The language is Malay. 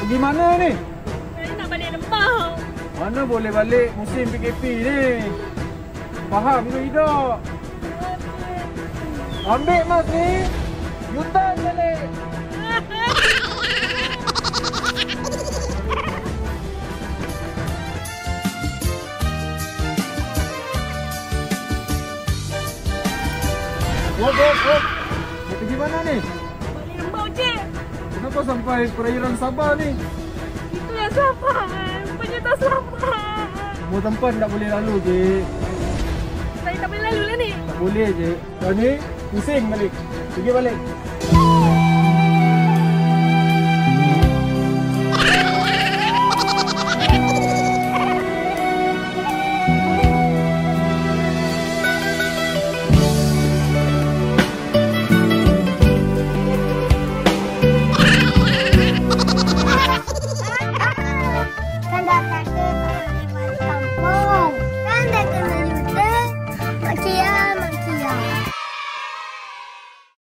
Pergi mana ni? Saya nak balik lembau. Mana boleh balik musim PKP ni? Faham ke tidak? Ambil mas ni. U-turn balik. Hop, hop, hop. Nak pergi mana ni? Kenapa sampai perairan Sabah ni? Itu yang selamat. Rupanya tak selamat. Semua tempat tak boleh lalu, Cik. Saya tak boleh lalu lah ni. Tak boleh, Cik. Kau ni pusing balik. Pergi balik.